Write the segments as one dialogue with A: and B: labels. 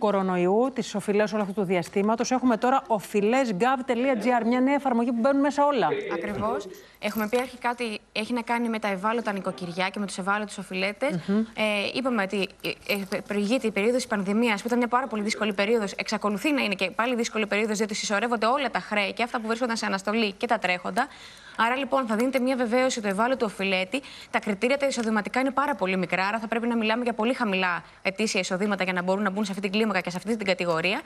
A: κορονοϊού, τις οφειλές όλου αυτού του διαστήματος. Έχουμε τώρα οφειλέ.gov.gr, μια νέα εφαρμογή που μπαίνουν μέσα όλα.
B: Ακριβώς. Έχουμε πει αρχικά ότι έχει να κάνει με τα ευάλωτα νοικοκυριά και με τους ευάλωτους οφειλέτες. ε, είπαμε ότι ε, ε, προηγείται η περίοδος της πανδημίας, που ήταν μια πάρα πολύ δύσκολη περίοδος. Εξακολουθεί να είναι και πάλι δύσκολη περίοδος, διότι συσσωρεύονται όλα τα χρέη και αυτά που βρίσκονταν σε αναστολή και τα τρέχοντα. Άρα λοιπόν θα δίνετε μια βεβαίωση του ευάλωτου οφειλέτη. Τα κριτήρια τα εισοδηματικά είναι πάρα πολύ μικρά, άρα θα πρέπει να μιλάμε για πολύ χαμηλά ετήσια εισοδήματα για να μπορούν να μπουν σε αυτή την κλίμακα και σε αυτή την κατηγορία.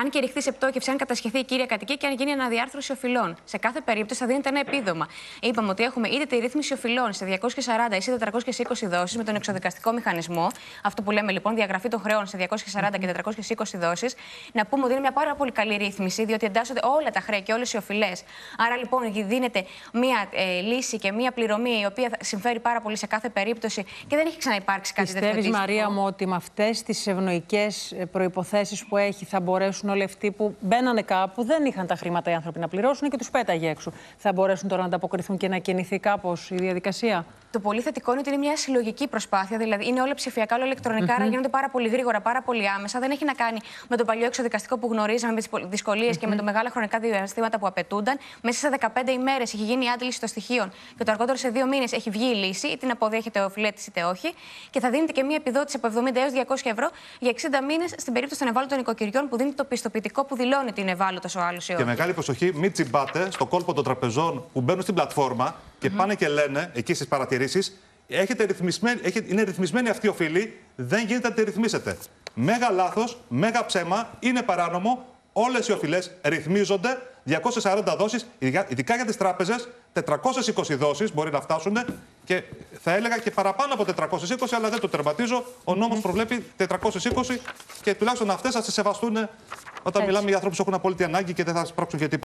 B: Αν και ρηχθεί σε πτώχευση, αν κατασχεθεί η κύρια κατοικία και αν γίνει αναδιάρθρωση οφειλών. Σε κάθε περίπτωση θα δίνεται ένα επίδομα. Είπαμε ότι έχουμε είτε τη ρύθμιση οφειλών σε 240 ή σε 420 δόσεις με τον εξοδικαστικό μηχανισμό. Αυτό που λέμε λοιπόν, διαγραφή των χρεών σε 240 και 420 δόσεις. Να πούμε ότι είναι μια πάρα πολύ καλή ρύθμιση, διότι εντάσσονται όλα τα χρέη και όλες οι οφειλές. Άρα λοιπόν δίνεται μια ε, λύση και μια πληρωμή η οποία θα συμφέρει πάρα πολύ σε κάθε περίπτωση και δεν έχει ξαναυπάρξει κάτι τέτοιο.
A: Πιστεύει, Μαρία μου, ότι με αυτές τις ευνοϊκές προποθέσει που έχει θα μπορέσουν όλοι αυτοί που μπαίνανε κάπου, δεν είχαν τα χρήματα οι άνθρωποι να πληρώσουν και τους πέταγε έξω. Θα μπορέσουν τώρα να ανταποκριθούν και να κινηθεί κάπως η διαδικασία;
B: Το πολύ θετικό είναι ότι είναι μια συλλογική προσπάθεια. Δηλαδή είναι όλα ψηφιακά, όλα ηλεκτρονικά, άρα γίνονται πάρα πολύ γρήγορα, πάρα πολύ άμεσα. Δεν έχει να κάνει με το παλιό εξοδικαστικό που γνωρίζαμε, με τις δυσκολίες και με το μεγάλα χρονικά διαστήματα που απαιτούνταν. Μέσα σε 15 ημέρες έχει γίνει η άντληση των στοιχείων και το αργότερο σε δύο μήνες έχει βγει η λύση, είτε την αποδέχεται ο φιλέτη είτε όχι. Και θα δίνεται και μια επιδότηση από 70 έως 200 ευρώ για 60 μήνες στην περίπτωση των ευάλωτων οικοκυριών που δίνει το πιστοποιητικό που δηλώνει ότι είναι ευάλωτος ο άλλος ή όχι.
C: Και μεγάλη προσοχή, μην τσιμπάτε στο κόλπο των τραπεζών που μπαίνουν στην πλατφόρμα και πάνε και λένε εκεί στις παρατηρήσεις. Έχετε ρυθμισμένη, έχετε, είναι ρυθμισμένη αυτή η οφειλή, δεν γίνεται να τη ρυθμίσετε. Μέγα λάθος, μέγα ψέμα, είναι παράνομο. Όλες οι οφειλές ρυθμίζονται. 240 δόσεις, ειδικά για τις τράπεζες, 420 δόσεις μπορεί να φτάσουν και θα έλεγα και παραπάνω από 420, αλλά δεν το τερματίζω. Ο νόμος προβλέπει 420 και τουλάχιστον αυτές θα σε σεβαστούν όταν μιλάμε για ανθρώπους που έχουν απόλυτη ανάγκη και δεν θα σπρώξουν και τίποτα.